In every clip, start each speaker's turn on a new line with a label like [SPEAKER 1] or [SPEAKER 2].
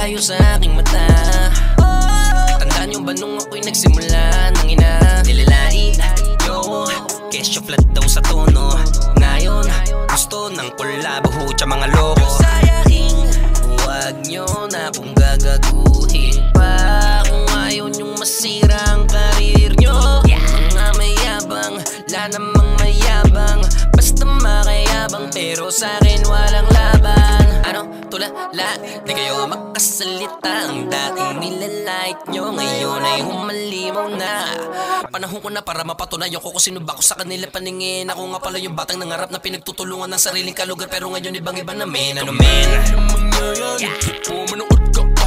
[SPEAKER 1] kayo
[SPEAKER 2] sa aking mata. Tandaan nyo ba nung ako'y nagsimula Nang ina? Nilalait Yo, kesyo flat daw sa tono. Ngayon, gusto ng kolabo Hutya mga loko. Sayang, huwag nyo na pong gagaguhin namang mayabang Basta makayabang pero sa akin walang laban. Ano, tulala, di kayo makasalita. Ang dating nilalait nyo ngayon ay humalimaw na. Panahon ko na para mapatunayan ko kung sino ba ako sa kanila paningin. Ako nga pala yung batang nangarap na pinagtutulungan ng sariling kalugar Pero ngayon ibang iba na men, ano men?
[SPEAKER 1] Na mangyayari Pumanood ka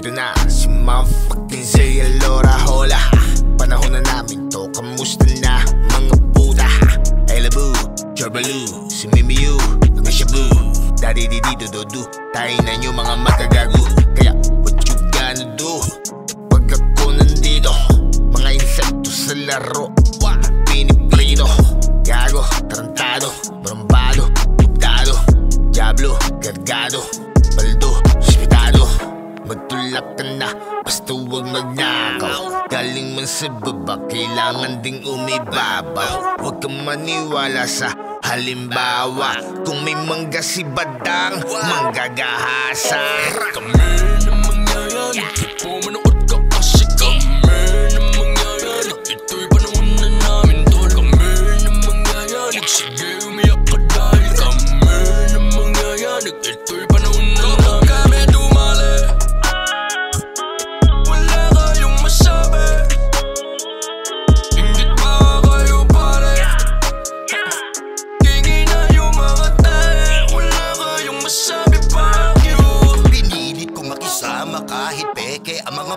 [SPEAKER 3] Eto na, si motherfucking Zaya Laura Hola. Panahon na namin to, kamusta na mga puta? Hey Labu, Jarbalu, si Mimiyu, mga shabu. Daddy di di do do do, tayo na nyo mga magagago. Kaya what you gonna do? Pag ako nandito, mga insekto sa laro basta huwag magnakaw. Galing man sa baba, kailangan ding umibabaw. Huwag kang maniwala sa halimbawa. Kung may mangga si Badang, manggagahasa.
[SPEAKER 1] Kami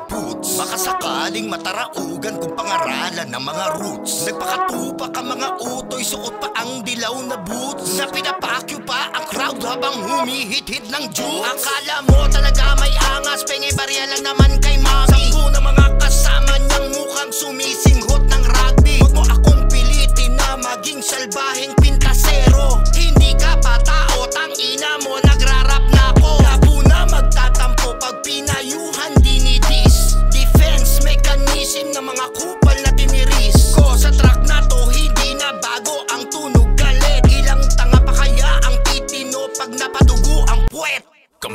[SPEAKER 4] puts Baka sakaling mataraugan kung pangaralan ng mga roots. Nagpakatupak ang mga utoy, suot pa ang dilaw na boots. Na pinapakyo pa ang crowd habang humihit-hit ng juice. Akala mo talaga may angas, pengi barya lang naman kay mami. Sampu na mga kasama niyang mukhang sumisinghot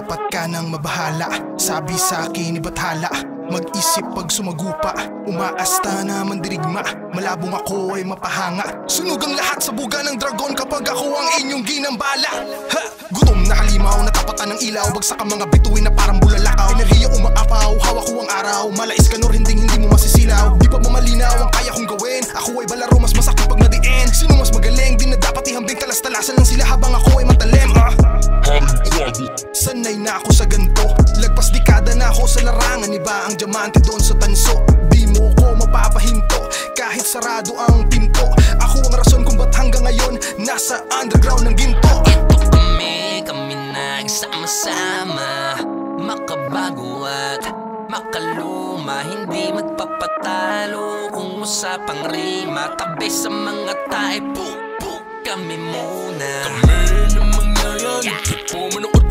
[SPEAKER 5] dapat ka nang mabahala. Sabi sa akin ni Bathala Mag-isip pag sumagupa. Umaasta na mandirigma. Malabong ako ay mapahanga. Sunog ang lahat sa buga ng dragon Kapag ako ang inyong ginambala. Ha! Gutom na halimaw, natapatan ng ilaw. Bagsak ang mga bituin na parang bulalakaw na ako sa ganto. Lagpas dekada na ako sa larangan. Iba ang diamante doon sa tanso. Di mo ko mapapahinto. Kahit sarado ang pinto. Ako ang rason kung ba't hanggang ngayon Nasa underground ng ginto.
[SPEAKER 2] Ito kami, kami nagsama-sama. Makabago at Makaluma, hindi magpapatalo Kung usapang rima. Tabi sa mga tae, pu, pu Kami muna.
[SPEAKER 1] Kami na mangyayari Di po manood